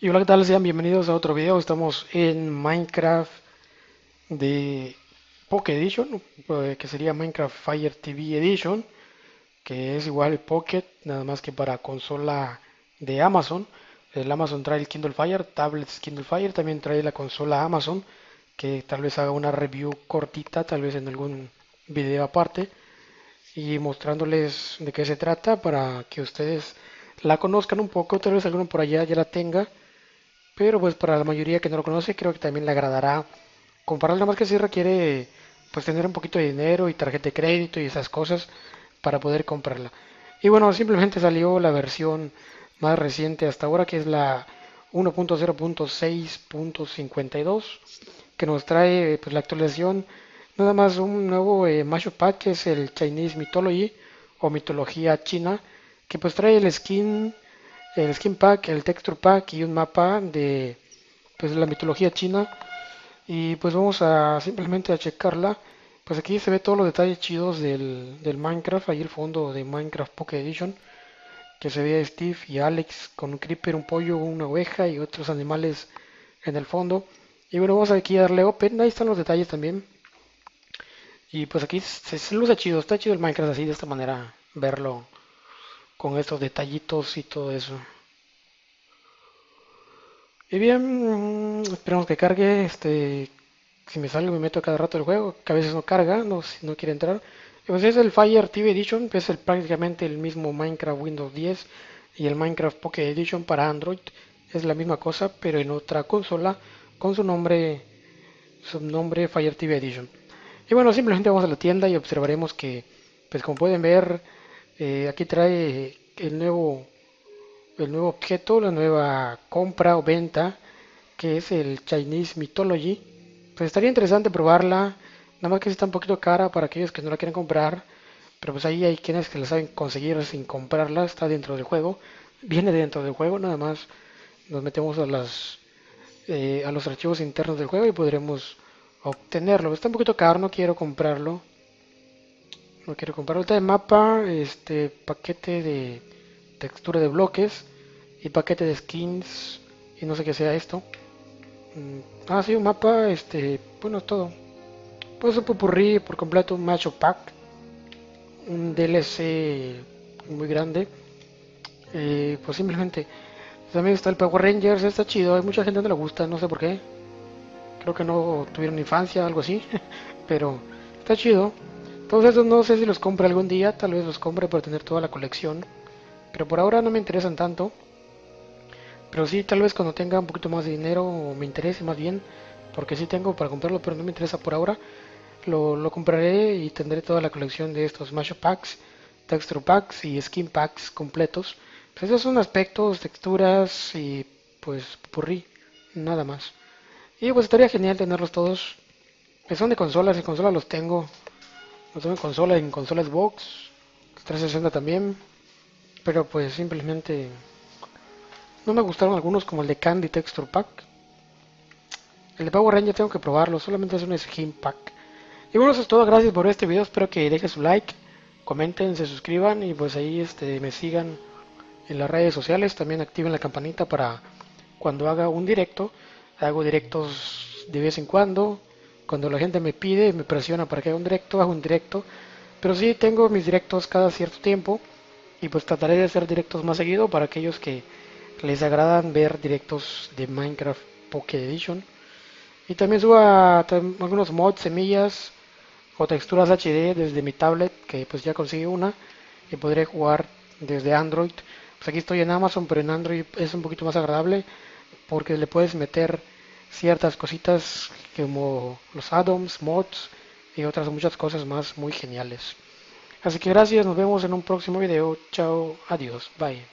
Y hola, ¿qué tal? Sean bienvenidos a otro video. Estamos en Minecraft de Pocket Edition, eh, que sería Minecraft Fire TV Edition, que es igual Pocket, nada más que para consola de Amazon. El Amazon trae el Kindle Fire, tablets Kindle Fire, también trae la consola Amazon, que tal vez haga una review cortita, tal vez en algún video aparte, y mostrándoles de qué se trata para que ustedes la conozcan un poco, tal vez alguno por allá ya la tenga pero pues para la mayoría que no lo conoce creo que también le agradará comprarlo, nada más que si requiere pues tener un poquito de dinero y tarjeta de crédito y esas cosas para poder comprarla. Y bueno, simplemente salió la versión más reciente hasta ahora que es la 1.0.6.52 que nos trae pues la actualización nada más un nuevo eh, mashup pack que es el Chinese Mythology o mitología china que pues trae el skin el skin pack, el texture pack y un mapa de pues la mitología china. Y pues vamos a simplemente a checarla. Pues aquí se ve todos los detalles chidos del, del Minecraft. Ahí el fondo de Minecraft Pocket Edition que se ve a Steve y Alex con un creeper, un pollo, una oveja y otros animales en el fondo. Y bueno vamos aquí a darle open. Ahí están los detalles también. Y pues aquí se, se luce chido. Está chido el Minecraft así de esta manera verlo con estos detallitos y todo eso. Y bien, esperamos que cargue. Este, si me salgo me meto cada rato el juego, que a veces no carga, no, no quiere entrar. Pues es el Fire TV Edition, es el, prácticamente el mismo Minecraft Windows 10 y el Minecraft Pocket Edition para Android. Es la misma cosa, pero en otra consola con su nombre, su nombre Fire TV Edition. Y bueno, simplemente vamos a la tienda y observaremos que, pues como pueden ver, eh, aquí trae el nuevo, el nuevo objeto, la nueva compra o venta, que es el Chinese Mythology. Pues estaría interesante probarla, nada más que está un poquito cara para aquellos que no la quieren comprar, pero pues ahí hay quienes que la saben conseguir sin comprarla, está dentro del juego, viene dentro del juego, nada más nos metemos a las eh, a los archivos internos del juego y podremos obtenerlo. Está un poquito caro, no quiero comprarlo no quiero comprar otra de mapa, este paquete de textura de bloques y paquete de skins y no sé qué sea esto. Mm, ah, sí, un mapa, este, bueno, todo. Pues un popurrí por completo, un macho pack, un DLC muy grande. Eh, pues simplemente también está el Power Rangers, está chido, hay mucha gente que no le gusta, no sé por qué. Creo que no tuvieron infancia, algo así, pero está chido. Todos esos no sé si los compre algún día, tal vez los compre para tener toda la colección. Pero por ahora no me interesan tanto. Pero sí, tal vez cuando tenga un poquito más de dinero o me interese más bien. Porque sí tengo para comprarlo, pero no me interesa por ahora. Lo, compraré y tendré toda la colección de estos Mashup Packs, Texture Packs y Skin Packs completos. Pues esos son aspectos, texturas y pues purri, nada más. Y pues estaría genial tenerlos todos. son de consolas, y consolas los tengo. Lo en consola, en consolas box, 360 también, pero pues simplemente no me gustaron algunos como el de Candy Texture Pack. El de Power Ranger tengo que probarlo, solamente es un skin pack. Y bueno, eso es todo, gracias por este video, espero que dejen su like, comenten, se suscriban y pues ahí este, me sigan en las redes sociales, también activen la campanita para cuando haga un directo, hago directos de vez en cuando, cuando la gente me pide, me presiona para que haga un directo, hago un directo. Pero sí tengo mis directos cada cierto tiempo y pues trataré de hacer directos más seguido para aquellos que les agradan ver directos de Minecraft Pocket Edition. Y también subo algunos mods, semillas o texturas HD desde mi tablet, que pues ya conseguí una y podré jugar desde Android. Pues aquí estoy en Amazon, pero en Android es un poquito más agradable porque le puedes meter ciertas cositas como los addons, mods y otras muchas cosas más muy geniales. Así que gracias, nos vemos en un próximo video. Chao, adiós, bye.